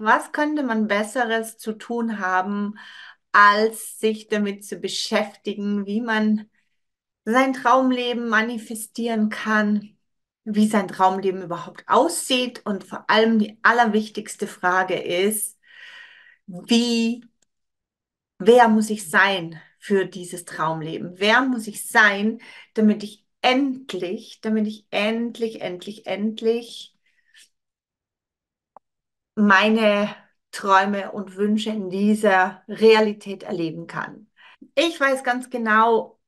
was könnte man Besseres zu tun haben, als sich damit zu beschäftigen, wie man sein Traumleben manifestieren kann, wie sein Traumleben überhaupt aussieht und vor allem die allerwichtigste Frage ist, wie, wer muss ich sein für dieses Traumleben? Wer muss ich sein, damit ich endlich, damit ich endlich, endlich, endlich meine Träume und Wünsche in dieser Realität erleben kann. Ich weiß ganz genau,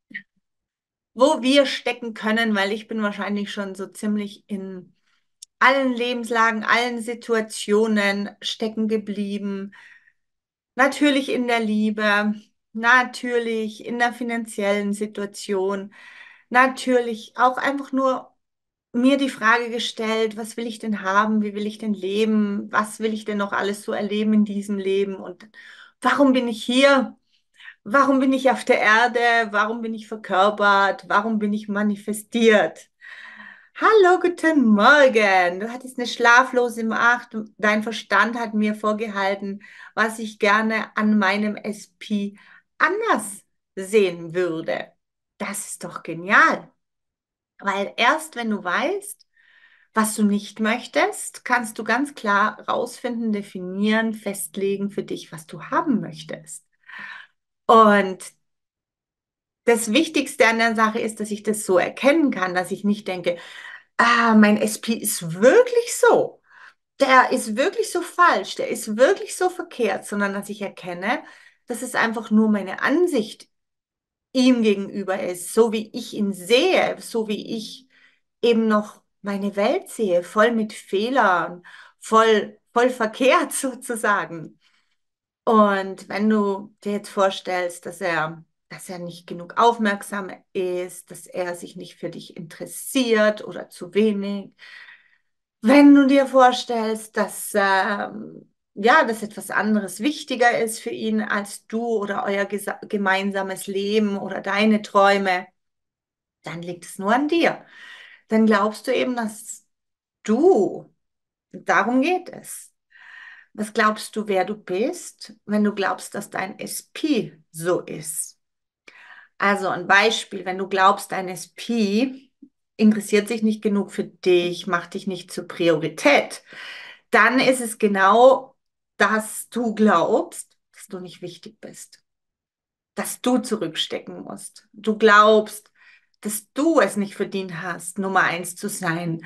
wo wir stecken können, weil ich bin wahrscheinlich schon so ziemlich in allen Lebenslagen, allen Situationen stecken geblieben. Natürlich in der Liebe, natürlich in der finanziellen Situation, natürlich auch einfach nur mir die Frage gestellt, was will ich denn haben, wie will ich denn leben, was will ich denn noch alles so erleben in diesem Leben und warum bin ich hier, warum bin ich auf der Erde, warum bin ich verkörpert, warum bin ich manifestiert. Hallo, guten Morgen. Du hattest eine schlaflose Nacht. Dein Verstand hat mir vorgehalten, was ich gerne an meinem SP anders sehen würde. Das ist doch genial. Weil erst wenn du weißt, was du nicht möchtest, kannst du ganz klar rausfinden, definieren, festlegen für dich, was du haben möchtest. Und das Wichtigste an der Sache ist, dass ich das so erkennen kann, dass ich nicht denke, ah, mein SP ist wirklich so. Der ist wirklich so falsch, der ist wirklich so verkehrt, sondern dass ich erkenne, dass es einfach nur meine Ansicht ihm gegenüber ist, so wie ich ihn sehe, so wie ich eben noch meine Welt sehe, voll mit Fehlern, voll, voll verkehrt sozusagen. Und wenn du dir jetzt vorstellst, dass er, dass er nicht genug aufmerksam ist, dass er sich nicht für dich interessiert oder zu wenig, wenn du dir vorstellst, dass ähm, ja, dass etwas anderes wichtiger ist für ihn als du oder euer gemeinsames Leben oder deine Träume, dann liegt es nur an dir. Dann glaubst du eben, dass du, darum geht es. Was glaubst du, wer du bist, wenn du glaubst, dass dein SP so ist? Also ein Beispiel, wenn du glaubst, dein SP interessiert sich nicht genug für dich, macht dich nicht zur Priorität, dann ist es genau dass du glaubst, dass du nicht wichtig bist, dass du zurückstecken musst. Du glaubst, dass du es nicht verdient hast, Nummer eins zu sein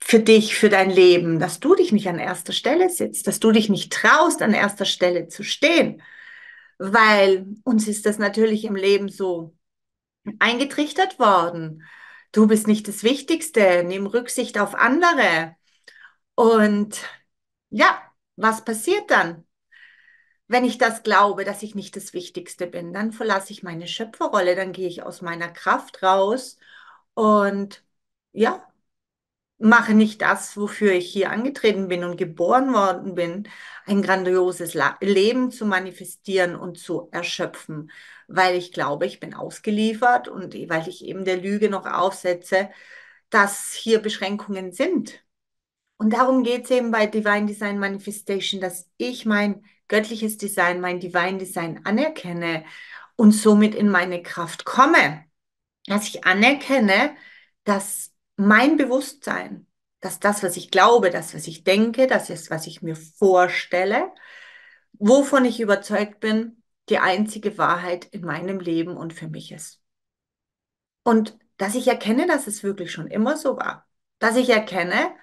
für dich, für dein Leben, dass du dich nicht an erster Stelle sitzt, dass du dich nicht traust, an erster Stelle zu stehen, weil uns ist das natürlich im Leben so eingetrichtert worden. Du bist nicht das Wichtigste, nimm Rücksicht auf andere. Und ja, was passiert dann? Wenn ich das glaube, dass ich nicht das Wichtigste bin, dann verlasse ich meine Schöpferrolle, dann gehe ich aus meiner Kraft raus und ja, mache nicht das, wofür ich hier angetreten bin und geboren worden bin, ein grandioses Leben zu manifestieren und zu erschöpfen, weil ich glaube, ich bin ausgeliefert und weil ich eben der Lüge noch aufsetze, dass hier Beschränkungen sind. Und darum geht es eben bei Divine Design Manifestation, dass ich mein göttliches Design, mein Divine Design anerkenne und somit in meine Kraft komme. Dass ich anerkenne, dass mein Bewusstsein, dass das, was ich glaube, das, was ich denke, das ist, was ich mir vorstelle, wovon ich überzeugt bin, die einzige Wahrheit in meinem Leben und für mich ist. Und dass ich erkenne, dass es wirklich schon immer so war. Dass ich erkenne,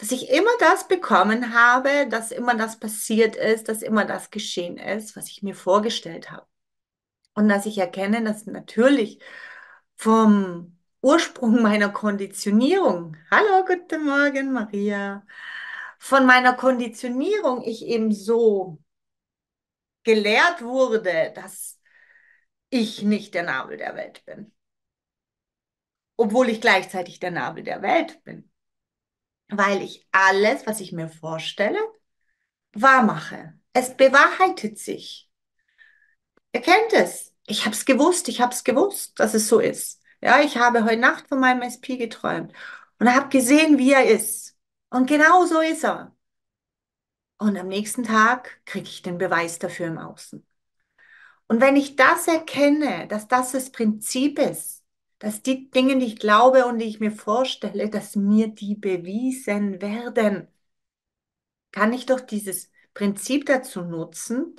dass ich immer das bekommen habe, dass immer das passiert ist, dass immer das geschehen ist, was ich mir vorgestellt habe. Und dass ich erkenne, dass natürlich vom Ursprung meiner Konditionierung, hallo, guten Morgen, Maria, von meiner Konditionierung ich eben so gelehrt wurde, dass ich nicht der Nabel der Welt bin. Obwohl ich gleichzeitig der Nabel der Welt bin weil ich alles, was ich mir vorstelle, wahr mache. Es bewahrheitet sich. Ihr kennt es. Ich habe es gewusst, ich habe es gewusst, dass es so ist. Ja, ich habe heute Nacht von meinem SP geträumt und habe gesehen, wie er ist. Und genau so ist er. Und am nächsten Tag kriege ich den Beweis dafür im Außen. Und wenn ich das erkenne, dass das das Prinzip ist, dass die Dinge, die ich glaube und die ich mir vorstelle, dass mir die bewiesen werden, kann ich doch dieses Prinzip dazu nutzen,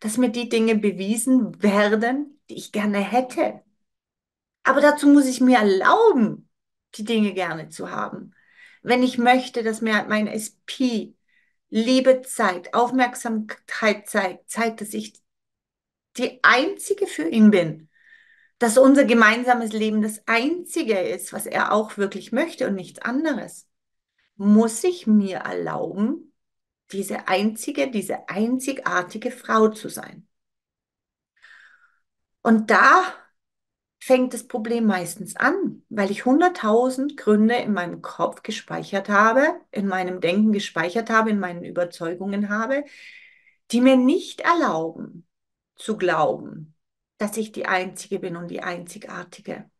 dass mir die Dinge bewiesen werden, die ich gerne hätte. Aber dazu muss ich mir erlauben, die Dinge gerne zu haben. Wenn ich möchte, dass mir mein SP Liebe zeigt, Aufmerksamkeit zeigt, zeigt, dass ich die Einzige für ihn bin, dass unser gemeinsames Leben das Einzige ist, was er auch wirklich möchte und nichts anderes, muss ich mir erlauben, diese einzige, diese einzigartige Frau zu sein. Und da fängt das Problem meistens an, weil ich hunderttausend Gründe in meinem Kopf gespeichert habe, in meinem Denken gespeichert habe, in meinen Überzeugungen habe, die mir nicht erlauben zu glauben, dass ich die Einzige bin und die Einzigartige.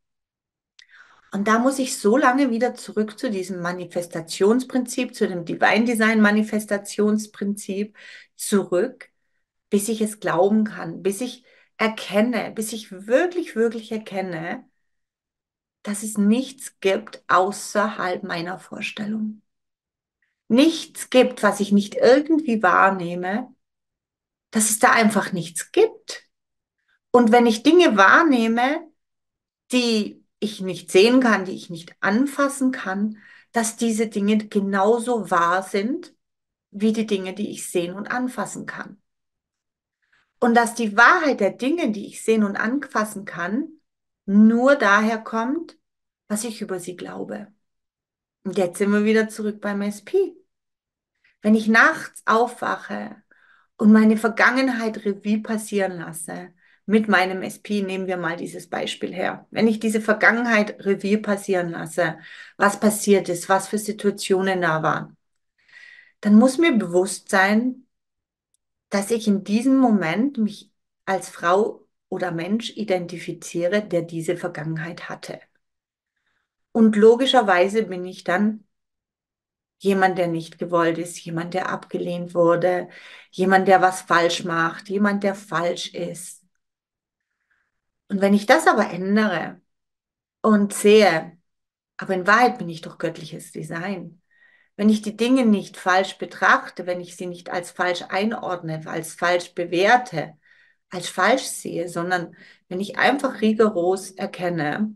Und da muss ich so lange wieder zurück zu diesem Manifestationsprinzip, zu dem Divine Design Manifestationsprinzip zurück, bis ich es glauben kann, bis ich erkenne, bis ich wirklich, wirklich erkenne, dass es nichts gibt außerhalb meiner Vorstellung. Nichts gibt, was ich nicht irgendwie wahrnehme, dass es da einfach nichts gibt. Und wenn ich Dinge wahrnehme, die ich nicht sehen kann, die ich nicht anfassen kann, dass diese Dinge genauso wahr sind wie die Dinge, die ich sehen und anfassen kann. Und dass die Wahrheit der Dinge, die ich sehen und anfassen kann, nur daher kommt, was ich über sie glaube. Und jetzt sind wir wieder zurück beim SP. Wenn ich nachts aufwache und meine Vergangenheit Revue passieren lasse, mit meinem SP nehmen wir mal dieses Beispiel her. Wenn ich diese Vergangenheit Revue passieren lasse, was passiert ist, was für Situationen da waren, dann muss mir bewusst sein, dass ich in diesem Moment mich als Frau oder Mensch identifiziere, der diese Vergangenheit hatte. Und logischerweise bin ich dann jemand, der nicht gewollt ist, jemand, der abgelehnt wurde, jemand, der was falsch macht, jemand, der falsch ist und wenn ich das aber ändere und sehe, aber in Wahrheit bin ich doch göttliches Design. Wenn ich die Dinge nicht falsch betrachte, wenn ich sie nicht als falsch einordne, als falsch bewerte, als falsch sehe, sondern wenn ich einfach rigoros erkenne,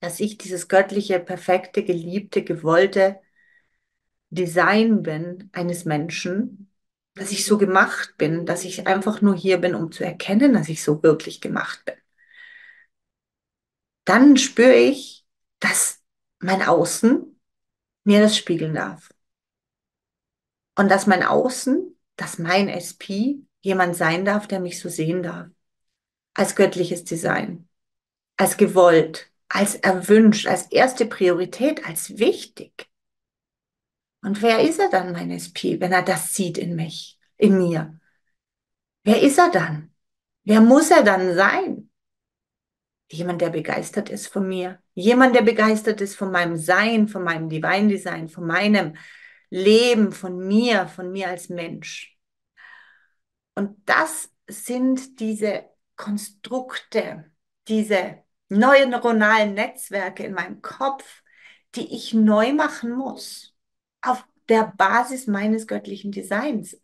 dass ich dieses göttliche, perfekte, geliebte, gewollte Design bin eines Menschen, dass ich so gemacht bin, dass ich einfach nur hier bin, um zu erkennen, dass ich so wirklich gemacht bin dann spüre ich, dass mein Außen mir das spiegeln darf. Und dass mein Außen, dass mein SP jemand sein darf, der mich so sehen darf. Als göttliches Design. Als gewollt. Als erwünscht. Als erste Priorität. Als wichtig. Und wer ist er dann, mein SP, wenn er das sieht in mich, in mir? Wer ist er dann? Wer muss er dann sein? Jemand, der begeistert ist von mir. Jemand, der begeistert ist von meinem Sein, von meinem Divine Design, von meinem Leben, von mir, von mir als Mensch. Und das sind diese Konstrukte, diese neuen neuronalen Netzwerke in meinem Kopf, die ich neu machen muss. Auf der Basis meines göttlichen Designs.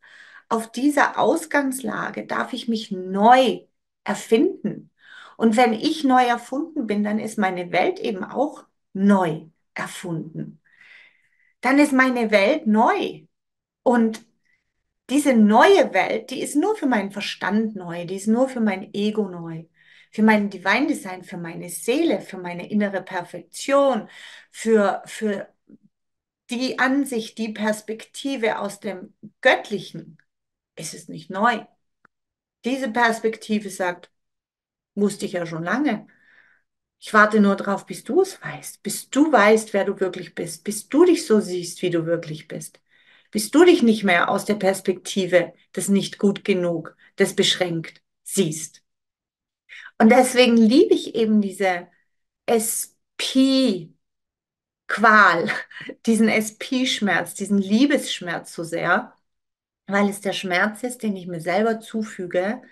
Auf dieser Ausgangslage darf ich mich neu erfinden. Und wenn ich neu erfunden bin, dann ist meine Welt eben auch neu erfunden. Dann ist meine Welt neu. Und diese neue Welt, die ist nur für meinen Verstand neu, die ist nur für mein Ego neu, für mein Divine Design, für meine Seele, für meine innere Perfektion, für, für die Ansicht, die Perspektive aus dem Göttlichen ist es nicht neu. Diese Perspektive sagt, Wusste ich ja schon lange. Ich warte nur darauf, bis du es weißt, bis du weißt, wer du wirklich bist, bis du dich so siehst, wie du wirklich bist, bis du dich nicht mehr aus der Perspektive des nicht gut genug, des beschränkt siehst. Und deswegen liebe ich eben diese SP-Qual, diesen SP-Schmerz, diesen Liebesschmerz so sehr, weil es der Schmerz ist, den ich mir selber zufüge,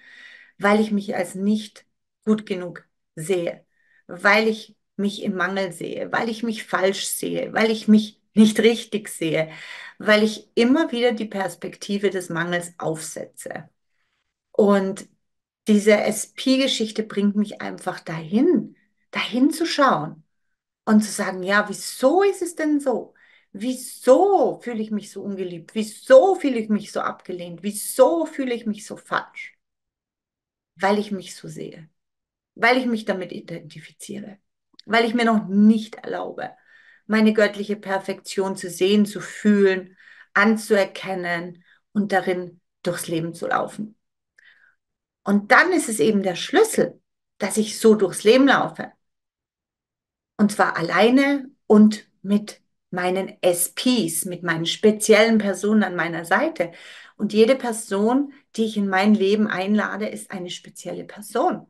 weil ich mich als nicht gut genug sehe, weil ich mich im Mangel sehe, weil ich mich falsch sehe, weil ich mich nicht richtig sehe, weil ich immer wieder die Perspektive des Mangels aufsetze. Und diese SP-Geschichte bringt mich einfach dahin, dahin zu schauen und zu sagen, ja, wieso ist es denn so? Wieso fühle ich mich so ungeliebt? Wieso fühle ich mich so abgelehnt? Wieso fühle ich mich so falsch? Weil ich mich so sehe, weil ich mich damit identifiziere, weil ich mir noch nicht erlaube, meine göttliche Perfektion zu sehen, zu fühlen, anzuerkennen und darin durchs Leben zu laufen. Und dann ist es eben der Schlüssel, dass ich so durchs Leben laufe. Und zwar alleine und mit meinen SPs, mit meinen speziellen Personen an meiner Seite. Und jede Person, die ich in mein Leben einlade, ist eine spezielle Person.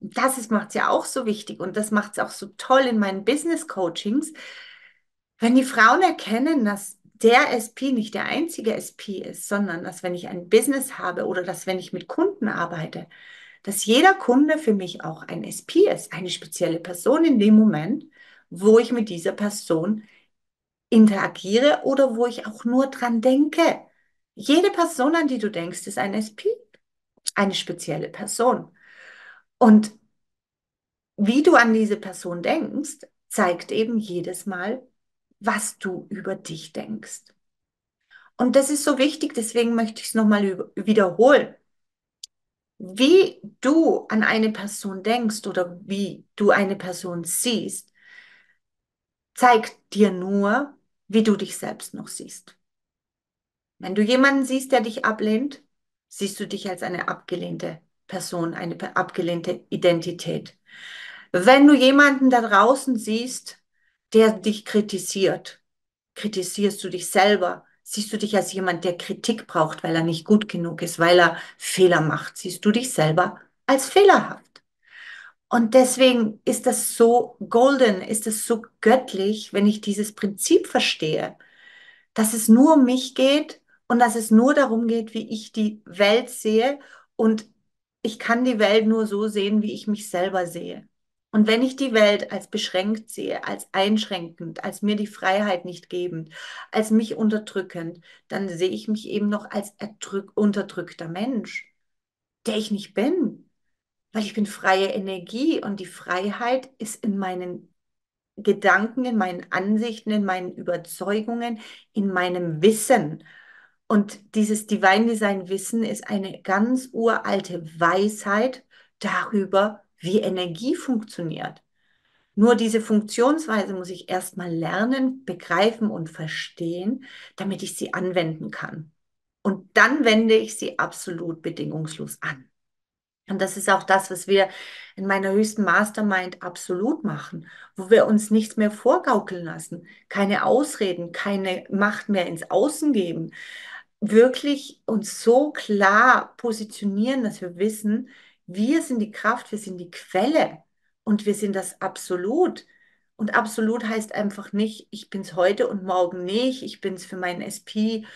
Das macht es ja auch so wichtig und das macht es auch so toll in meinen Business Coachings, wenn die Frauen erkennen, dass der SP nicht der einzige SP ist, sondern dass wenn ich ein Business habe oder dass wenn ich mit Kunden arbeite, dass jeder Kunde für mich auch ein SP ist, eine spezielle Person in dem Moment, wo ich mit dieser Person interagiere oder wo ich auch nur dran denke. Jede Person, an die du denkst, ist ein SP, eine spezielle Person. Und wie du an diese Person denkst, zeigt eben jedes Mal, was du über dich denkst. Und das ist so wichtig, deswegen möchte ich es nochmal wiederholen. Wie du an eine Person denkst oder wie du eine Person siehst, zeigt dir nur, wie du dich selbst noch siehst. Wenn du jemanden siehst, der dich ablehnt, siehst du dich als eine abgelehnte Person, eine abgelehnte Identität. Wenn du jemanden da draußen siehst, der dich kritisiert, kritisierst du dich selber, siehst du dich als jemand, der Kritik braucht, weil er nicht gut genug ist, weil er Fehler macht, siehst du dich selber als fehlerhaft. Und deswegen ist das so golden, ist es so göttlich, wenn ich dieses Prinzip verstehe, dass es nur um mich geht und dass es nur darum geht, wie ich die Welt sehe und ich kann die Welt nur so sehen, wie ich mich selber sehe. Und wenn ich die Welt als beschränkt sehe, als einschränkend, als mir die Freiheit nicht gebend, als mich unterdrückend, dann sehe ich mich eben noch als unterdrückter Mensch, der ich nicht bin. Weil ich bin freie Energie und die Freiheit ist in meinen Gedanken, in meinen Ansichten, in meinen Überzeugungen, in meinem Wissen. Und dieses Divine Design Wissen ist eine ganz uralte Weisheit darüber, wie Energie funktioniert. Nur diese Funktionsweise muss ich erstmal lernen, begreifen und verstehen, damit ich sie anwenden kann. Und dann wende ich sie absolut bedingungslos an. Und das ist auch das, was wir in meiner höchsten Mastermind absolut machen, wo wir uns nichts mehr vorgaukeln lassen, keine Ausreden, keine Macht mehr ins Außen geben, wirklich uns so klar positionieren, dass wir wissen, wir sind die Kraft, wir sind die Quelle und wir sind das Absolut. Und absolut heißt einfach nicht, ich bin es heute und morgen nicht, ich bin es für meinen SP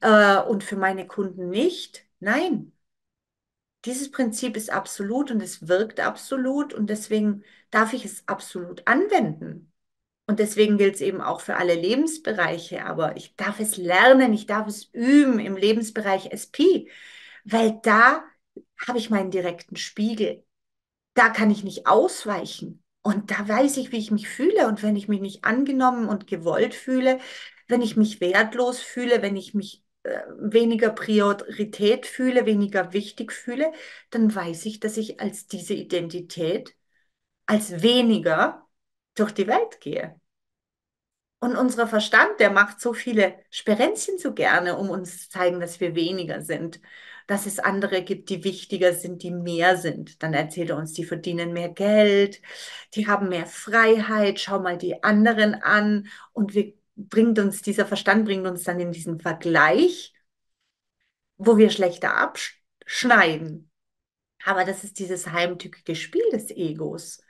äh, und für meine Kunden nicht. Nein, dieses Prinzip ist absolut und es wirkt absolut und deswegen darf ich es absolut anwenden. Und deswegen gilt es eben auch für alle Lebensbereiche, aber ich darf es lernen, ich darf es üben im Lebensbereich SP, weil da habe ich meinen direkten Spiegel. Da kann ich nicht ausweichen. Und da weiß ich, wie ich mich fühle. Und wenn ich mich nicht angenommen und gewollt fühle, wenn ich mich wertlos fühle, wenn ich mich äh, weniger Priorität fühle, weniger wichtig fühle, dann weiß ich, dass ich als diese Identität, als weniger durch die Welt gehe. Und unser Verstand, der macht so viele Sperenzchen so gerne, um uns zu zeigen, dass wir weniger sind dass es andere gibt, die wichtiger sind, die mehr sind. Dann erzählt er uns, die verdienen mehr Geld, die haben mehr Freiheit, schau mal die anderen an und wir bringt uns, dieser Verstand bringt uns dann in diesen Vergleich, wo wir schlechter abschneiden. Aber das ist dieses heimtückige Spiel des Egos,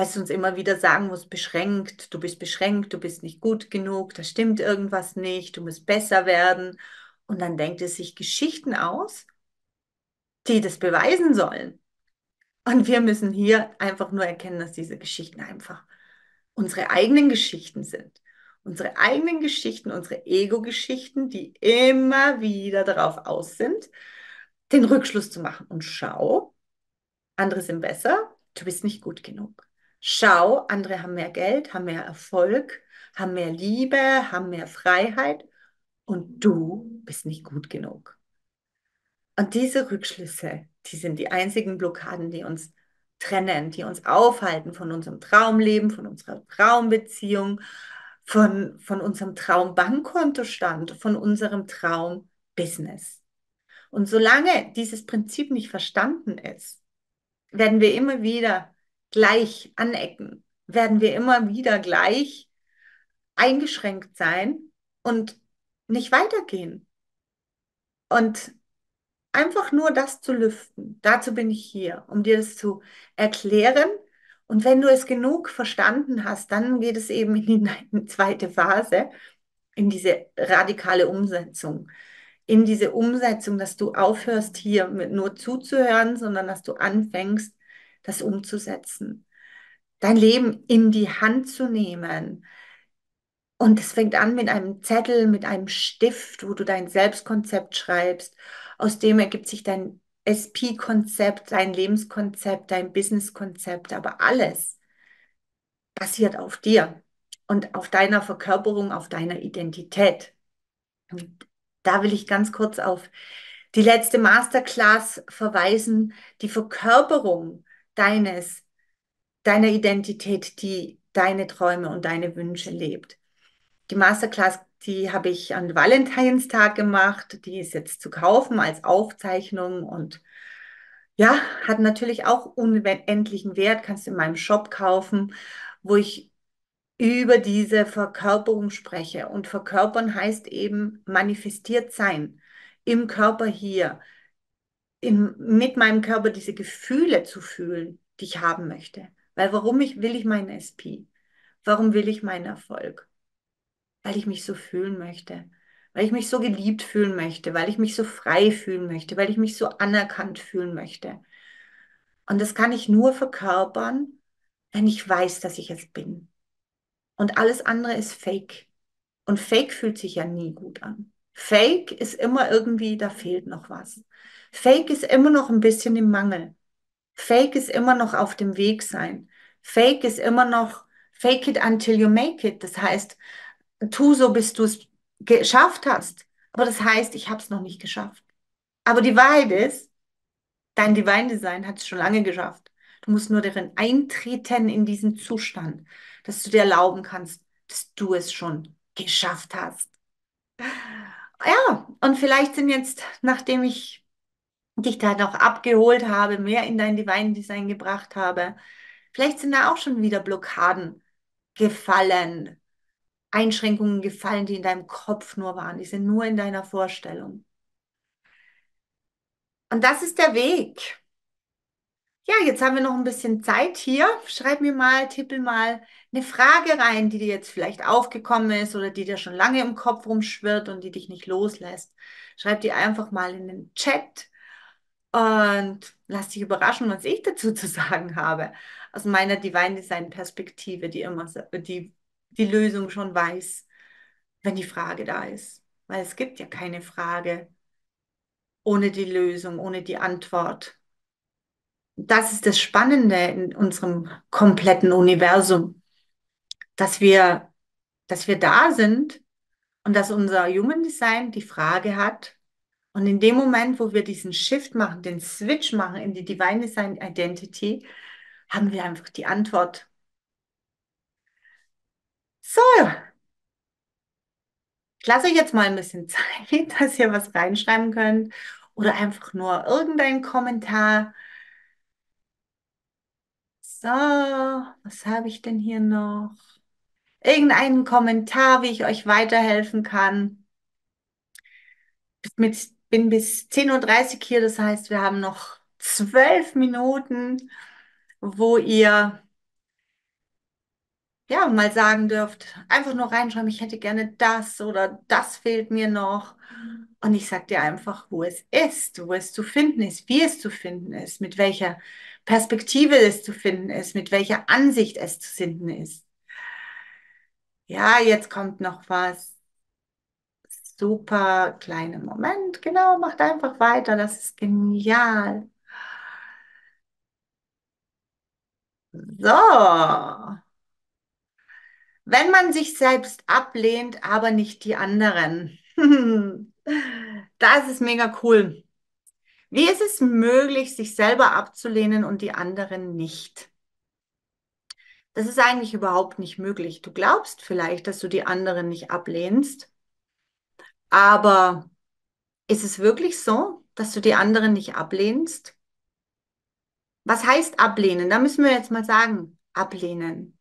weil es uns immer wieder sagen muss, beschränkt, du bist beschränkt, du bist nicht gut genug, da stimmt irgendwas nicht, du musst besser werden. Und dann denkt es sich Geschichten aus, die das beweisen sollen. Und wir müssen hier einfach nur erkennen, dass diese Geschichten einfach unsere eigenen Geschichten sind. Unsere eigenen Geschichten, unsere Ego-Geschichten, die immer wieder darauf aus sind, den Rückschluss zu machen. Und schau, andere sind besser, du bist nicht gut genug. Schau, andere haben mehr Geld, haben mehr Erfolg, haben mehr Liebe, haben mehr Freiheit und du bist nicht gut genug. Und diese Rückschlüsse, die sind die einzigen Blockaden, die uns trennen, die uns aufhalten von unserem Traumleben, von unserer Traumbeziehung, von, von unserem Traumbankkontostand, von unserem Traumbusiness. Und solange dieses Prinzip nicht verstanden ist, werden wir immer wieder gleich anecken, werden wir immer wieder gleich eingeschränkt sein und nicht weitergehen. Und einfach nur das zu lüften, dazu bin ich hier, um dir das zu erklären. Und wenn du es genug verstanden hast, dann geht es eben in die zweite Phase, in diese radikale Umsetzung. In diese Umsetzung, dass du aufhörst, hier mit nur zuzuhören, sondern dass du anfängst, das umzusetzen. Dein Leben in die Hand zu nehmen, und es fängt an mit einem Zettel, mit einem Stift, wo du dein Selbstkonzept schreibst. Aus dem ergibt sich dein SP-Konzept, dein Lebenskonzept, dein Business-Konzept, aber alles basiert auf dir und auf deiner Verkörperung, auf deiner Identität. Und da will ich ganz kurz auf die letzte Masterclass verweisen, die Verkörperung deines, deiner Identität, die deine Träume und deine Wünsche lebt. Die Masterclass, die habe ich an Valentinstag gemacht. Die ist jetzt zu kaufen als Aufzeichnung und ja, hat natürlich auch unendlichen Wert. Kannst du in meinem Shop kaufen, wo ich über diese Verkörperung spreche. Und verkörpern heißt eben manifestiert sein, im Körper hier, in, mit meinem Körper diese Gefühle zu fühlen, die ich haben möchte. Weil warum ich, will ich meinen SP? Warum will ich meinen Erfolg? weil ich mich so fühlen möchte, weil ich mich so geliebt fühlen möchte, weil ich mich so frei fühlen möchte, weil ich mich so anerkannt fühlen möchte. Und das kann ich nur verkörpern, wenn ich weiß, dass ich es bin. Und alles andere ist Fake. Und Fake fühlt sich ja nie gut an. Fake ist immer irgendwie, da fehlt noch was. Fake ist immer noch ein bisschen im Mangel. Fake ist immer noch auf dem Weg sein. Fake ist immer noch fake it until you make it. Das heißt, tu so, bis du es geschafft hast. Aber das heißt, ich habe es noch nicht geschafft. Aber die Wahrheit ist, dein Divine Design hat es schon lange geschafft. Du musst nur darin eintreten in diesen Zustand, dass du dir erlauben kannst, dass du es schon geschafft hast. Ja, und vielleicht sind jetzt, nachdem ich dich da noch abgeholt habe, mehr in dein Divine Design gebracht habe, vielleicht sind da auch schon wieder Blockaden gefallen, Einschränkungen gefallen, die in deinem Kopf nur waren. Die sind nur in deiner Vorstellung. Und das ist der Weg. Ja, jetzt haben wir noch ein bisschen Zeit hier. Schreib mir mal, tippel mal eine Frage rein, die dir jetzt vielleicht aufgekommen ist oder die dir schon lange im Kopf rumschwirrt und die dich nicht loslässt. Schreib die einfach mal in den Chat und lass dich überraschen, was ich dazu zu sagen habe. Aus meiner Divine Design Perspektive, die immer, die die Lösung schon weiß, wenn die Frage da ist. Weil es gibt ja keine Frage ohne die Lösung, ohne die Antwort. Das ist das Spannende in unserem kompletten Universum, dass wir, dass wir da sind und dass unser Human Design die Frage hat. Und in dem Moment, wo wir diesen Shift machen, den Switch machen in die Divine Design Identity, haben wir einfach die Antwort so, ich lasse euch jetzt mal ein bisschen Zeit, dass ihr was reinschreiben könnt oder einfach nur irgendein Kommentar. So, was habe ich denn hier noch? Irgendeinen Kommentar, wie ich euch weiterhelfen kann. Mit, bin bis 10.30 Uhr hier, das heißt, wir haben noch zwölf Minuten, wo ihr ja, mal sagen dürft, einfach nur reinschreiben, ich hätte gerne das oder das fehlt mir noch. Und ich sage dir einfach, wo es ist, wo es zu finden ist, wie es zu finden ist, mit welcher Perspektive es zu finden ist, mit welcher Ansicht es zu finden ist. Ja, jetzt kommt noch was. Super kleiner Moment. Genau, macht einfach weiter. Das ist genial. So. Wenn man sich selbst ablehnt, aber nicht die anderen. Das ist mega cool. Wie ist es möglich, sich selber abzulehnen und die anderen nicht? Das ist eigentlich überhaupt nicht möglich. Du glaubst vielleicht, dass du die anderen nicht ablehnst, aber ist es wirklich so, dass du die anderen nicht ablehnst? Was heißt ablehnen? Da müssen wir jetzt mal sagen, ablehnen.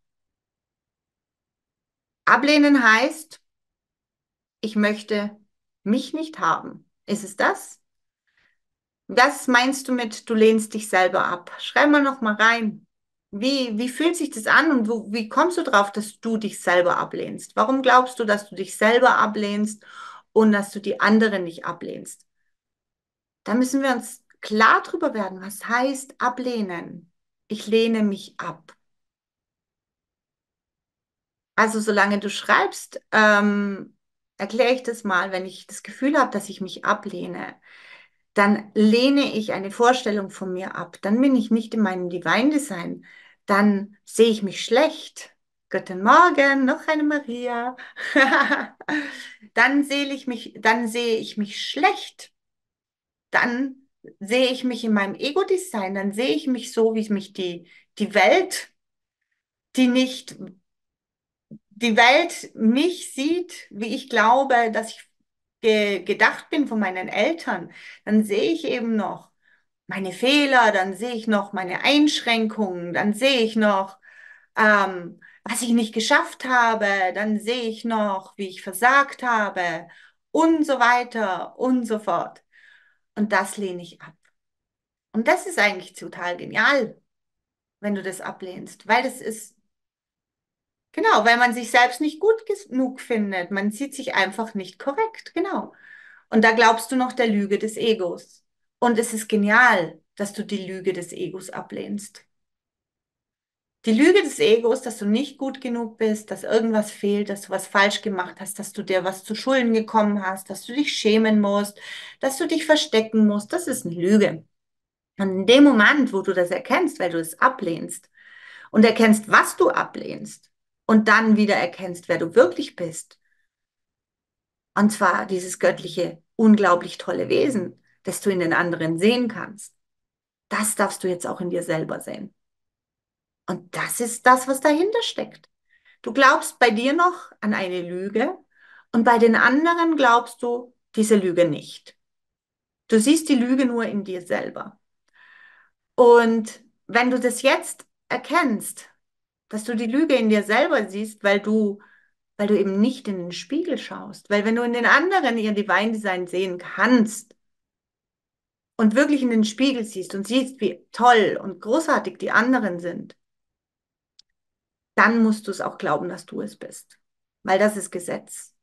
Ablehnen heißt, ich möchte mich nicht haben. Ist es das? Was meinst du mit, du lehnst dich selber ab? Schreib mal noch mal rein. Wie, wie fühlt sich das an und wo, wie kommst du drauf, dass du dich selber ablehnst? Warum glaubst du, dass du dich selber ablehnst und dass du die anderen nicht ablehnst? Da müssen wir uns klar drüber werden, was heißt ablehnen. Ich lehne mich ab. Also solange du schreibst, ähm, erkläre ich das mal, wenn ich das Gefühl habe, dass ich mich ablehne, dann lehne ich eine Vorstellung von mir ab. Dann bin ich nicht in meinem Divine Design. Dann sehe ich mich schlecht. Guten Morgen, noch eine Maria. dann sehe ich mich, dann sehe ich mich schlecht. Dann sehe ich mich in meinem Ego-Design. Dann sehe ich mich so, wie mich die, die Welt, die nicht die Welt mich sieht, wie ich glaube, dass ich ge gedacht bin von meinen Eltern, dann sehe ich eben noch meine Fehler, dann sehe ich noch meine Einschränkungen, dann sehe ich noch, ähm, was ich nicht geschafft habe, dann sehe ich noch, wie ich versagt habe und so weiter und so fort. Und das lehne ich ab. Und das ist eigentlich total genial, wenn du das ablehnst, weil das ist Genau, weil man sich selbst nicht gut genug findet. Man sieht sich einfach nicht korrekt. Genau. Und da glaubst du noch der Lüge des Egos. Und es ist genial, dass du die Lüge des Egos ablehnst. Die Lüge des Egos, dass du nicht gut genug bist, dass irgendwas fehlt, dass du was falsch gemacht hast, dass du dir was zu Schulden gekommen hast, dass du dich schämen musst, dass du dich verstecken musst, das ist eine Lüge. Und in dem Moment, wo du das erkennst, weil du es ablehnst und erkennst, was du ablehnst, und dann wieder erkennst, wer du wirklich bist. Und zwar dieses göttliche, unglaublich tolle Wesen, das du in den anderen sehen kannst. Das darfst du jetzt auch in dir selber sehen. Und das ist das, was dahinter steckt. Du glaubst bei dir noch an eine Lüge und bei den anderen glaubst du diese Lüge nicht. Du siehst die Lüge nur in dir selber. Und wenn du das jetzt erkennst, dass du die Lüge in dir selber siehst, weil du, weil du eben nicht in den Spiegel schaust. Weil wenn du in den anderen ihr Divine Design sehen kannst und wirklich in den Spiegel siehst und siehst, wie toll und großartig die anderen sind, dann musst du es auch glauben, dass du es bist. Weil das ist Gesetz.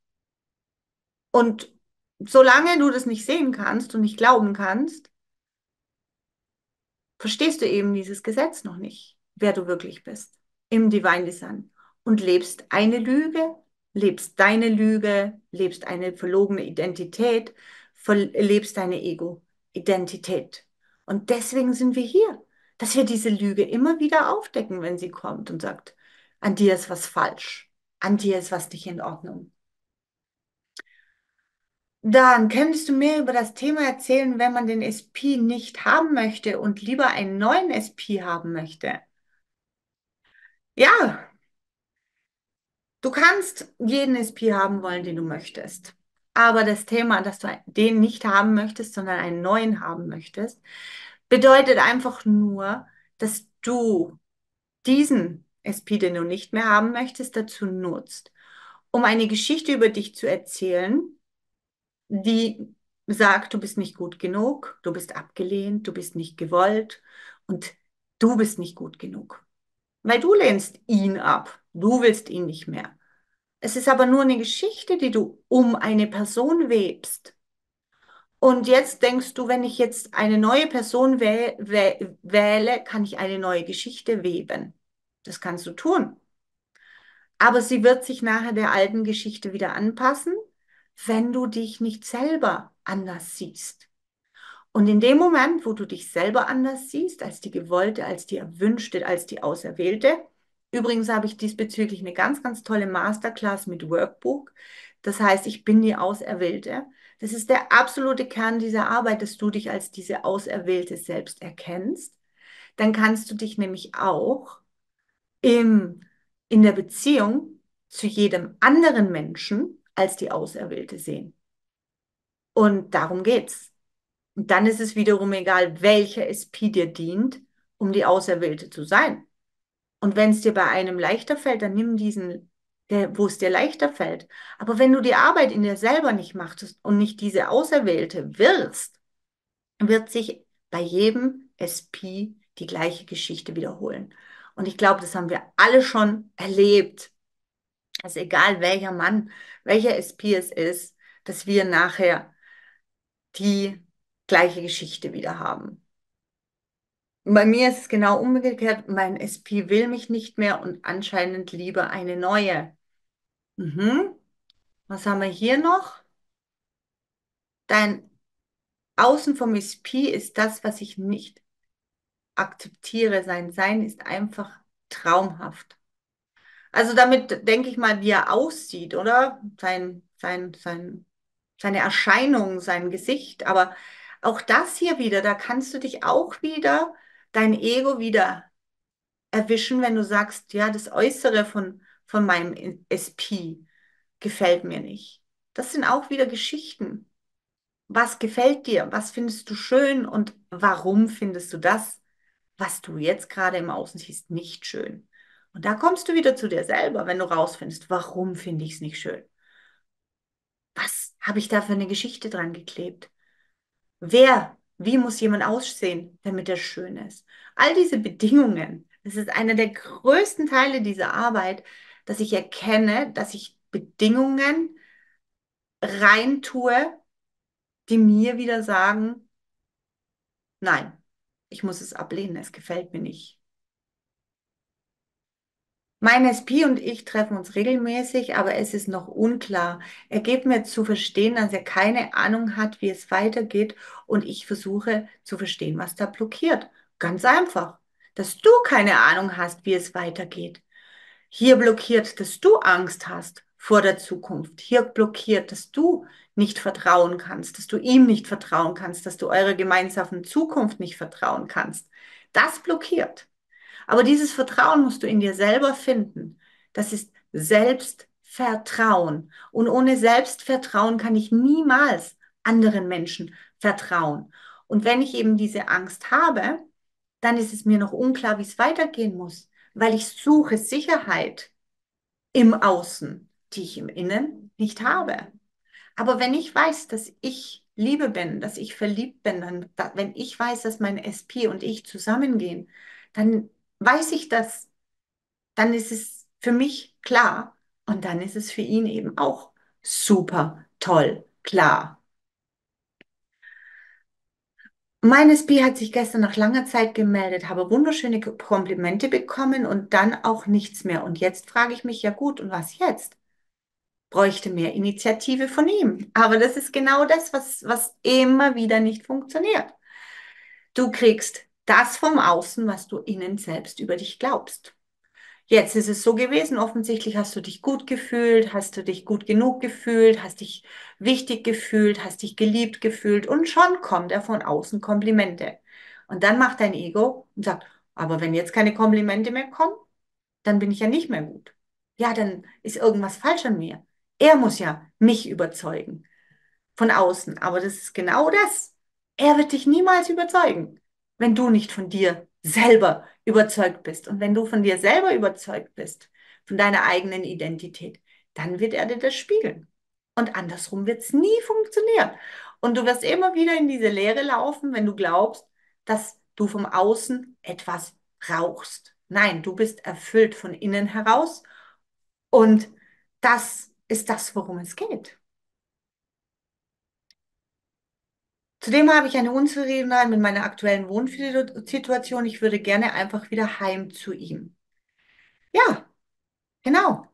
Und solange du das nicht sehen kannst und nicht glauben kannst, verstehst du eben dieses Gesetz noch nicht, wer du wirklich bist im Divine Design und lebst eine Lüge, lebst deine Lüge, lebst eine verlogene Identität, lebst deine Ego-Identität. Und deswegen sind wir hier, dass wir diese Lüge immer wieder aufdecken, wenn sie kommt und sagt, an dir ist was falsch, an dir ist was nicht in Ordnung. Dann könntest du mehr über das Thema erzählen, wenn man den SP nicht haben möchte und lieber einen neuen SP haben möchte. Ja, du kannst jeden SP haben wollen, den du möchtest. Aber das Thema, dass du den nicht haben möchtest, sondern einen neuen haben möchtest, bedeutet einfach nur, dass du diesen SP, den du nicht mehr haben möchtest, dazu nutzt, um eine Geschichte über dich zu erzählen, die sagt, du bist nicht gut genug, du bist abgelehnt, du bist nicht gewollt und du bist nicht gut genug. Weil du lehnst ihn ab. Du willst ihn nicht mehr. Es ist aber nur eine Geschichte, die du um eine Person webst. Und jetzt denkst du, wenn ich jetzt eine neue Person wäh wäh wähle, kann ich eine neue Geschichte weben. Das kannst du tun. Aber sie wird sich nachher der alten Geschichte wieder anpassen, wenn du dich nicht selber anders siehst. Und in dem Moment, wo du dich selber anders siehst, als die gewollte, als die erwünschte, als die auserwählte, übrigens habe ich diesbezüglich eine ganz, ganz tolle Masterclass mit Workbook. Das heißt, ich bin die Auserwählte. Das ist der absolute Kern dieser Arbeit, dass du dich als diese Auserwählte selbst erkennst. Dann kannst du dich nämlich auch im, in der Beziehung zu jedem anderen Menschen als die Auserwählte sehen. Und darum geht's. Und dann ist es wiederum egal, welcher SP dir dient, um die Auserwählte zu sein. Und wenn es dir bei einem leichter fällt, dann nimm diesen, wo es dir leichter fällt. Aber wenn du die Arbeit in dir selber nicht machst und nicht diese Auserwählte wirst, wird sich bei jedem SP die gleiche Geschichte wiederholen. Und ich glaube, das haben wir alle schon erlebt. Also egal welcher Mann, welcher SP es ist, dass wir nachher die gleiche Geschichte wieder haben. Bei mir ist es genau umgekehrt. Mein SP will mich nicht mehr und anscheinend lieber eine neue. Mhm. Was haben wir hier noch? Dein Außen vom SP ist das, was ich nicht akzeptiere. Sein Sein ist einfach traumhaft. Also damit denke ich mal, wie er aussieht, oder? Sein, sein, sein, seine Erscheinung, sein Gesicht. Aber auch das hier wieder, da kannst du dich auch wieder, dein Ego wieder erwischen, wenn du sagst, ja, das Äußere von, von meinem SP gefällt mir nicht. Das sind auch wieder Geschichten. Was gefällt dir? Was findest du schön und warum findest du das, was du jetzt gerade im Außen siehst, nicht schön? Und da kommst du wieder zu dir selber, wenn du rausfindest, warum finde ich es nicht schön? Was habe ich da für eine Geschichte dran geklebt? Wer, wie muss jemand aussehen, damit er schön ist? All diese Bedingungen, das ist einer der größten Teile dieser Arbeit, dass ich erkenne, dass ich Bedingungen reintue, die mir wieder sagen, nein, ich muss es ablehnen, es gefällt mir nicht. Mein SP und ich treffen uns regelmäßig, aber es ist noch unklar. Er gibt mir zu verstehen, dass er keine Ahnung hat, wie es weitergeht und ich versuche zu verstehen, was da blockiert. Ganz einfach, dass du keine Ahnung hast, wie es weitergeht. Hier blockiert, dass du Angst hast vor der Zukunft. Hier blockiert, dass du nicht vertrauen kannst, dass du ihm nicht vertrauen kannst, dass du eurer gemeinsamen Zukunft nicht vertrauen kannst. Das blockiert. Aber dieses Vertrauen musst du in dir selber finden. Das ist Selbstvertrauen. Und ohne Selbstvertrauen kann ich niemals anderen Menschen vertrauen. Und wenn ich eben diese Angst habe, dann ist es mir noch unklar, wie es weitergehen muss, weil ich suche Sicherheit im Außen, die ich im Innen nicht habe. Aber wenn ich weiß, dass ich Liebe bin, dass ich verliebt bin, dann, wenn ich weiß, dass mein SP und ich zusammengehen, dann weiß ich das, dann ist es für mich klar und dann ist es für ihn eben auch super toll klar. Mein SP hat sich gestern nach langer Zeit gemeldet, habe wunderschöne Komplimente bekommen und dann auch nichts mehr. Und jetzt frage ich mich, ja gut, und was jetzt? Bräuchte mehr Initiative von ihm. Aber das ist genau das, was, was immer wieder nicht funktioniert. Du kriegst das vom Außen, was du innen selbst über dich glaubst. Jetzt ist es so gewesen, offensichtlich hast du dich gut gefühlt, hast du dich gut genug gefühlt, hast dich wichtig gefühlt, hast dich geliebt gefühlt und schon kommt er von außen Komplimente. Und dann macht dein Ego und sagt, aber wenn jetzt keine Komplimente mehr kommen, dann bin ich ja nicht mehr gut. Ja, dann ist irgendwas falsch an mir. Er muss ja mich überzeugen von außen. Aber das ist genau das. Er wird dich niemals überzeugen wenn du nicht von dir selber überzeugt bist. Und wenn du von dir selber überzeugt bist, von deiner eigenen Identität, dann wird er dir das spiegeln. Und andersrum wird es nie funktionieren. Und du wirst immer wieder in diese Leere laufen, wenn du glaubst, dass du vom Außen etwas brauchst. Nein, du bist erfüllt von innen heraus. Und das ist das, worum es geht. Zudem habe ich eine Unzufriedenheit mit meiner aktuellen Wohnsituation. Ich würde gerne einfach wieder heim zu ihm. Ja, genau.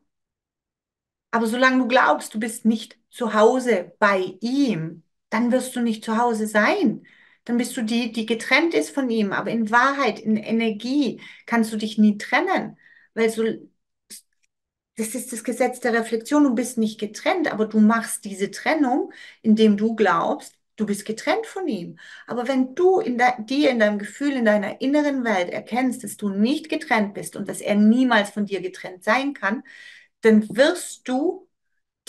Aber solange du glaubst, du bist nicht zu Hause bei ihm, dann wirst du nicht zu Hause sein. Dann bist du die, die getrennt ist von ihm. Aber in Wahrheit, in Energie kannst du dich nie trennen, weil so, das ist das Gesetz der Reflexion. Du bist nicht getrennt, aber du machst diese Trennung, indem du glaubst, du bist getrennt von ihm. Aber wenn du in dir, in deinem Gefühl, in deiner inneren Welt erkennst, dass du nicht getrennt bist und dass er niemals von dir getrennt sein kann, dann wirst du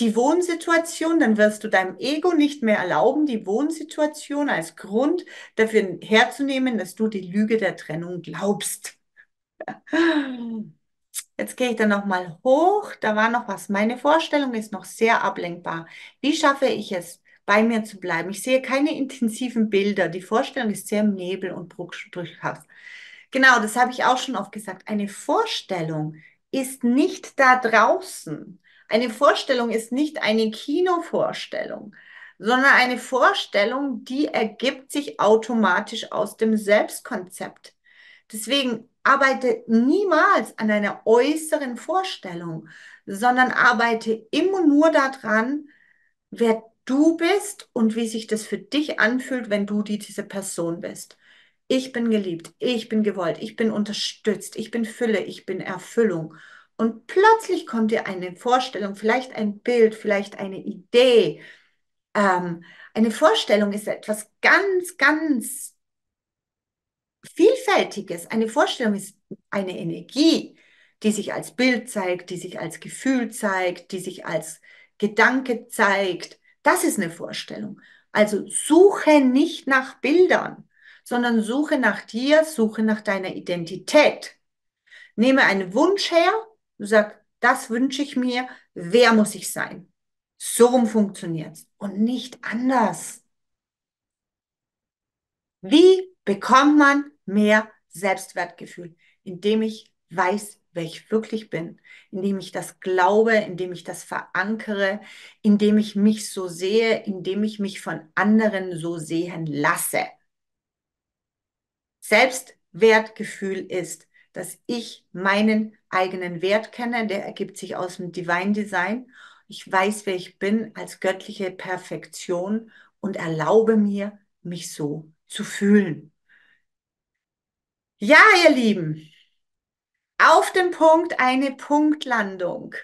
die Wohnsituation, dann wirst du deinem Ego nicht mehr erlauben, die Wohnsituation als Grund dafür herzunehmen, dass du die Lüge der Trennung glaubst. Jetzt gehe ich dann nochmal hoch. Da war noch was. Meine Vorstellung ist noch sehr ablenkbar. Wie schaffe ich es, bei mir zu bleiben? Ich sehe keine intensiven Bilder. Die Vorstellung ist sehr im Nebel und bruchhaft. Genau, das habe ich auch schon oft gesagt. Eine Vorstellung ist nicht da draußen. Eine Vorstellung ist nicht eine Kinovorstellung, sondern eine Vorstellung, die ergibt sich automatisch aus dem Selbstkonzept. Deswegen arbeite niemals an einer äußeren Vorstellung, sondern arbeite immer nur daran, wer du bist und wie sich das für dich anfühlt, wenn du diese Person bist. Ich bin geliebt, ich bin gewollt, ich bin unterstützt, ich bin Fülle, ich bin Erfüllung. Und plötzlich kommt dir eine Vorstellung, vielleicht ein Bild, vielleicht eine Idee. Ähm, eine Vorstellung ist etwas ganz, ganz Vielfältiges. Eine Vorstellung ist eine Energie, die sich als Bild zeigt, die sich als Gefühl zeigt, die sich als Gedanke zeigt. Das ist eine Vorstellung. Also suche nicht nach Bildern, sondern suche nach dir, suche nach deiner Identität. Nehme einen Wunsch her, du sagst, das wünsche ich mir, wer muss ich sein? So rum funktioniert's und nicht anders. Wie bekommt man mehr Selbstwertgefühl? Indem ich weiß, wer ich wirklich bin, indem ich das glaube, indem ich das verankere, indem ich mich so sehe, indem ich mich von anderen so sehen lasse. Selbstwertgefühl ist, dass ich meinen eigenen Wert kenne, der ergibt sich aus dem Divine Design. Ich weiß, wer ich bin als göttliche Perfektion und erlaube mir, mich so zu fühlen. Ja, ihr Lieben, auf den Punkt eine Punktlandung.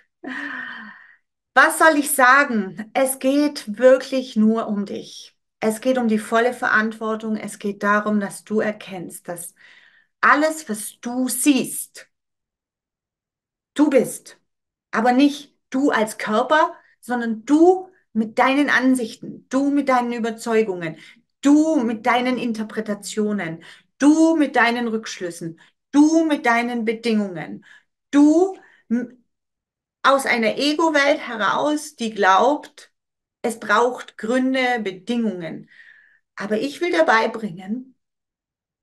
Was soll ich sagen? Es geht wirklich nur um dich. Es geht um die volle Verantwortung. Es geht darum, dass du erkennst, dass alles, was du siehst, du bist. Aber nicht du als Körper, sondern du mit deinen Ansichten, du mit deinen Überzeugungen, du mit deinen Interpretationen, du mit deinen Rückschlüssen, du mit deinen Bedingungen, du aus einer Ego-Welt heraus, die glaubt, es braucht Gründe, Bedingungen. Aber ich will dabei bringen,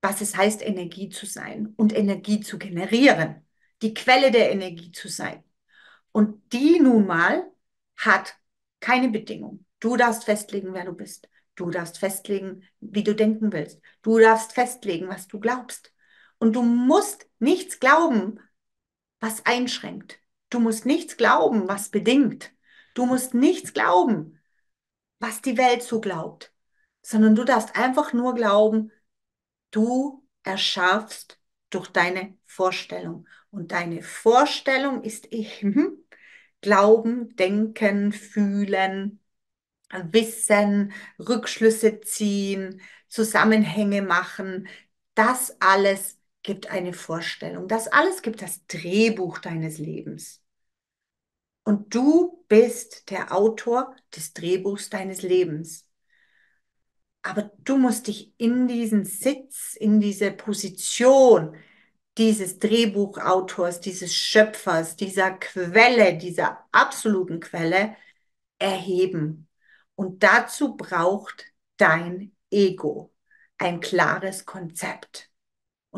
was es heißt, Energie zu sein und Energie zu generieren, die Quelle der Energie zu sein. Und die nun mal hat keine Bedingung. Du darfst festlegen, wer du bist. Du darfst festlegen, wie du denken willst. Du darfst festlegen, was du glaubst. Und du musst nichts glauben, was einschränkt. Du musst nichts glauben, was bedingt. Du musst nichts glauben, was die Welt so glaubt, sondern du darfst einfach nur glauben, du erschaffst durch deine Vorstellung. Und deine Vorstellung ist eben Glauben, Denken, Fühlen, Wissen, Rückschlüsse ziehen, Zusammenhänge machen. Das alles gibt eine Vorstellung. Das alles gibt das Drehbuch deines Lebens. Und du bist der Autor des Drehbuchs deines Lebens. Aber du musst dich in diesen Sitz, in diese Position dieses Drehbuchautors, dieses Schöpfers, dieser Quelle, dieser absoluten Quelle erheben. Und dazu braucht dein Ego ein klares Konzept.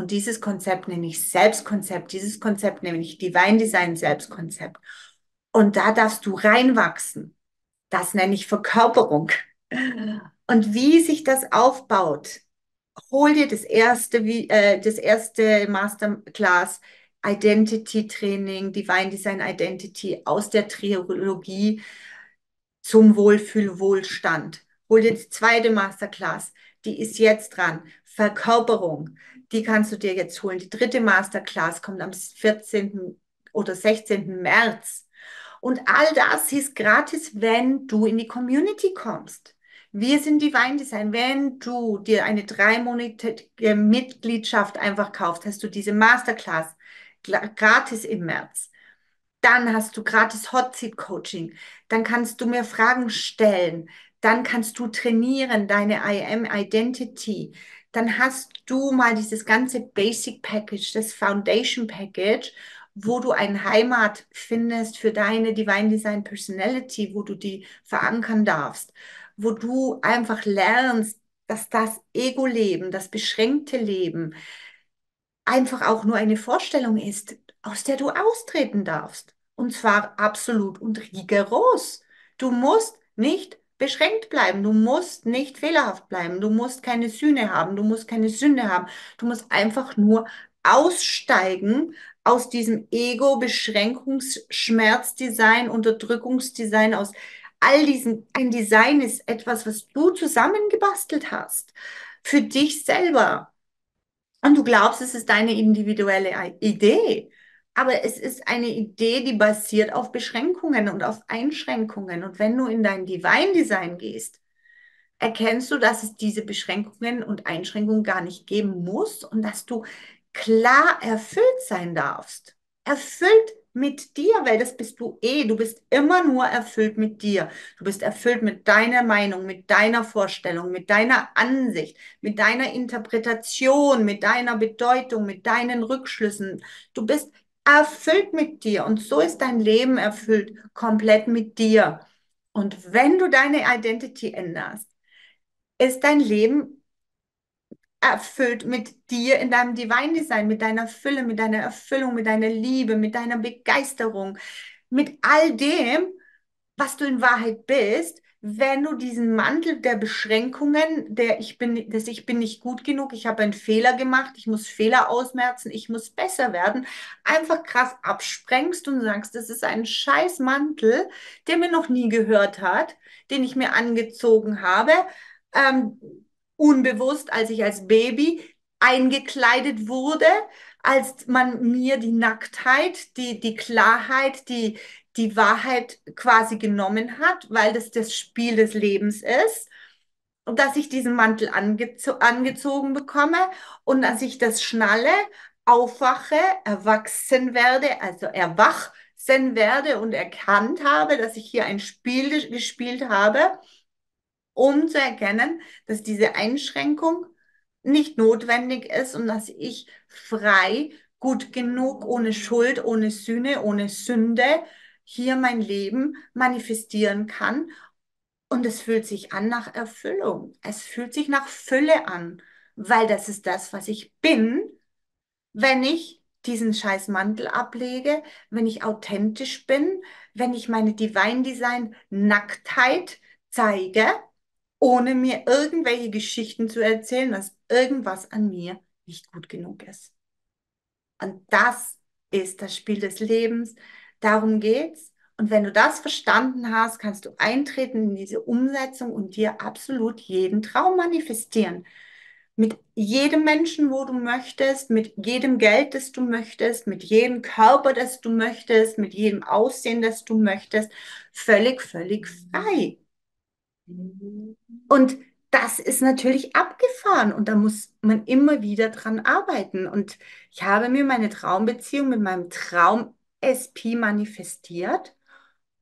Und dieses Konzept nenne ich Selbstkonzept, dieses Konzept nenne ich Divine Design Selbstkonzept. Und da darfst du reinwachsen. Das nenne ich Verkörperung. Und wie sich das aufbaut, hol dir das erste, äh, das erste Masterclass Identity Training, Divine Design Identity aus der Trilogie zum Wohlfühlwohlstand. Hol dir die zweite Masterclass, die ist jetzt dran. Verkörperung, die kannst du dir jetzt holen. Die dritte Masterclass kommt am 14. oder 16. März. Und all das ist gratis, wenn du in die Community kommst. Wir sind Divine Design. Wenn du dir eine dreimonatige Mitgliedschaft einfach kaufst, hast du diese Masterclass gratis im März. Dann hast du gratis Hot Seat Coaching. Dann kannst du mir Fragen stellen. Dann kannst du trainieren, deine IM Identity. Dann hast du mal dieses ganze Basic Package, das Foundation Package, wo du eine Heimat findest für deine Divine Design Personality, wo du die verankern darfst wo du einfach lernst, dass das Ego-Leben, das beschränkte Leben einfach auch nur eine Vorstellung ist, aus der du austreten darfst. Und zwar absolut und rigoros. Du musst nicht beschränkt bleiben. Du musst nicht fehlerhaft bleiben. Du musst keine Sühne haben. Du musst keine Sünde haben. Du musst einfach nur aussteigen aus diesem Ego-Beschränkungsschmerzdesign, Unterdrückungsdesign, aus all diesen, ein Design ist etwas, was du zusammengebastelt hast für dich selber. Und du glaubst, es ist deine individuelle Idee. Aber es ist eine Idee, die basiert auf Beschränkungen und auf Einschränkungen. Und wenn du in dein Divine Design gehst, erkennst du, dass es diese Beschränkungen und Einschränkungen gar nicht geben muss und dass du klar erfüllt sein darfst. Erfüllt mit dir, weil das bist du eh. Du bist immer nur erfüllt mit dir. Du bist erfüllt mit deiner Meinung, mit deiner Vorstellung, mit deiner Ansicht, mit deiner Interpretation, mit deiner Bedeutung, mit deinen Rückschlüssen. Du bist erfüllt mit dir und so ist dein Leben erfüllt, komplett mit dir. Und wenn du deine Identity änderst, ist dein Leben erfüllt mit dir in deinem Divine Design, mit deiner Fülle, mit deiner Erfüllung, mit deiner Liebe, mit deiner Begeisterung, mit all dem, was du in Wahrheit bist, wenn du diesen Mantel der Beschränkungen, der ich bin, dass ich bin nicht gut genug, ich habe einen Fehler gemacht, ich muss Fehler ausmerzen, ich muss besser werden, einfach krass absprengst und sagst, das ist ein scheiß Mantel, der mir noch nie gehört hat, den ich mir angezogen habe, ähm, unbewusst, als ich als Baby eingekleidet wurde, als man mir die Nacktheit, die, die Klarheit, die, die Wahrheit quasi genommen hat, weil das das Spiel des Lebens ist. Dass ich diesen Mantel angezo angezogen bekomme und dass ich das schnalle, aufwache, erwachsen werde, also erwachsen werde und erkannt habe, dass ich hier ein Spiel gespielt habe um zu erkennen, dass diese Einschränkung nicht notwendig ist und dass ich frei, gut genug, ohne Schuld, ohne Sühne, ohne Sünde hier mein Leben manifestieren kann. Und es fühlt sich an nach Erfüllung. Es fühlt sich nach Fülle an, weil das ist das, was ich bin, wenn ich diesen scheiß Mantel ablege, wenn ich authentisch bin, wenn ich meine Divine Design Nacktheit zeige ohne mir irgendwelche Geschichten zu erzählen, dass irgendwas an mir nicht gut genug ist. Und das ist das Spiel des Lebens. Darum geht's. Und wenn du das verstanden hast, kannst du eintreten in diese Umsetzung und dir absolut jeden Traum manifestieren. Mit jedem Menschen, wo du möchtest, mit jedem Geld, das du möchtest, mit jedem Körper, das du möchtest, mit jedem Aussehen, das du möchtest, völlig, völlig frei. Und das ist natürlich abgefahren und da muss man immer wieder dran arbeiten. Und ich habe mir meine Traumbeziehung mit meinem Traum-SP manifestiert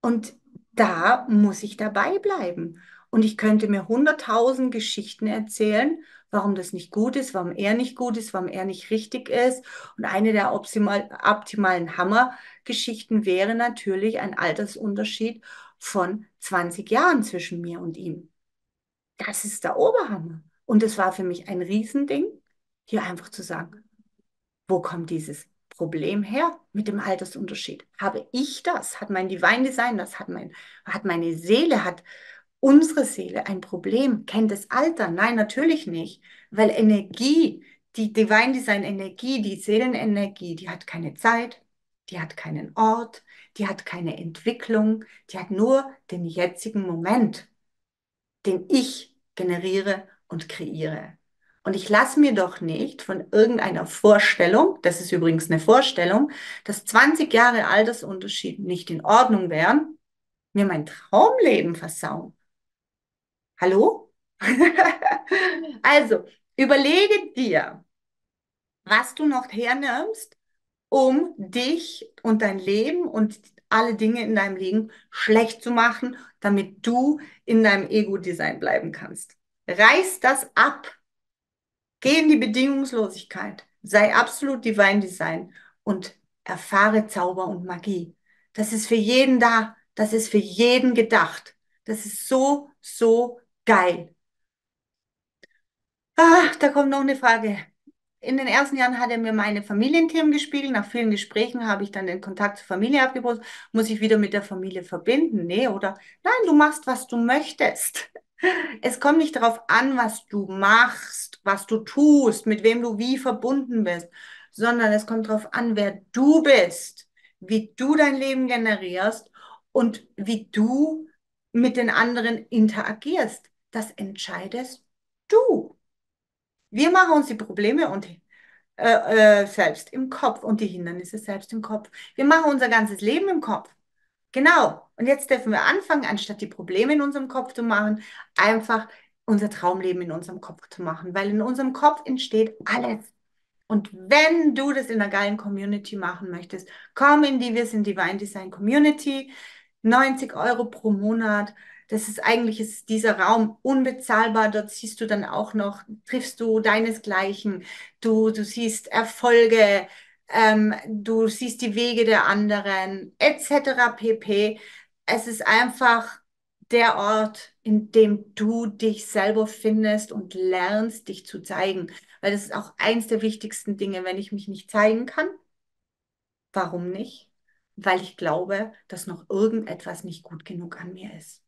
und da muss ich dabei bleiben. Und ich könnte mir hunderttausend Geschichten erzählen, warum das nicht gut ist, warum er nicht gut ist, warum er nicht richtig ist. Und eine der optimal, optimalen Hammergeschichten wäre natürlich ein Altersunterschied von 20 Jahren zwischen mir und ihm. Das ist der Oberhammer. Und es war für mich ein Riesending, hier einfach zu sagen, wo kommt dieses Problem her mit dem Altersunterschied? Habe ich das? Hat mein Divine Design das? Hat, mein, hat meine Seele, hat unsere Seele ein Problem? Kennt das Alter? Nein, natürlich nicht, weil Energie, die Divine Design Energie, die Seelenenergie, die hat keine Zeit, die hat keinen Ort, die hat keine Entwicklung, die hat nur den jetzigen Moment, den ich generiere und kreiere. Und ich lasse mir doch nicht von irgendeiner Vorstellung, das ist übrigens eine Vorstellung, dass 20 Jahre Altersunterschied nicht in Ordnung wären, mir mein Traumleben versauen. Hallo? Also, überlege dir, was du noch hernimmst, um dich und dein Leben und alle Dinge in deinem Leben schlecht zu machen, damit du in deinem Ego-Design bleiben kannst. Reiß das ab. Geh in die Bedingungslosigkeit. Sei absolut Divine Design und erfahre Zauber und Magie. Das ist für jeden da. Das ist für jeden gedacht. Das ist so, so geil. Ah, da kommt noch eine Frage. In den ersten Jahren hat er mir meine Familienthemen gespiegelt. Nach vielen Gesprächen habe ich dann den Kontakt zur Familie abgebrochen. Muss ich wieder mit der Familie verbinden? Nee, oder? Nein, du machst, was du möchtest. Es kommt nicht darauf an, was du machst, was du tust, mit wem du wie verbunden bist, sondern es kommt darauf an, wer du bist, wie du dein Leben generierst und wie du mit den anderen interagierst. Das entscheidest du. Wir machen uns die Probleme und äh, äh, selbst im Kopf und die Hindernisse selbst im Kopf. Wir machen unser ganzes Leben im Kopf. Genau. Und jetzt dürfen wir anfangen, anstatt die Probleme in unserem Kopf zu machen, einfach unser Traumleben in unserem Kopf zu machen, weil in unserem Kopf entsteht alles. Und wenn du das in einer geilen Community machen möchtest, komm in die Wir sind Divine Design Community. 90 Euro pro Monat. Das ist eigentlich ist dieser Raum unbezahlbar. Dort siehst du dann auch noch, triffst du deinesgleichen. Du, du siehst Erfolge, ähm, du siehst die Wege der anderen, etc. pp. Es ist einfach der Ort, in dem du dich selber findest und lernst, dich zu zeigen. Weil das ist auch eins der wichtigsten Dinge, wenn ich mich nicht zeigen kann. Warum nicht? Weil ich glaube, dass noch irgendetwas nicht gut genug an mir ist.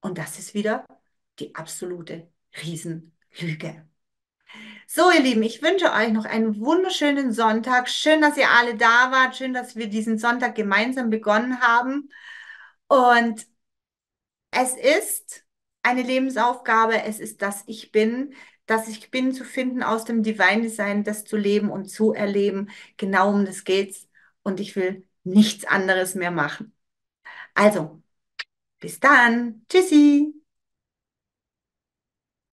Und das ist wieder die absolute Riesenlüge. So, ihr Lieben, ich wünsche euch noch einen wunderschönen Sonntag. Schön, dass ihr alle da wart. Schön, dass wir diesen Sonntag gemeinsam begonnen haben. Und es ist eine Lebensaufgabe. Es ist das Ich Bin. Das Ich Bin zu finden aus dem Divine Design, das zu leben und zu erleben. Genau um das geht's. Und ich will nichts anderes mehr machen. Also, bis dann. Tschüssi.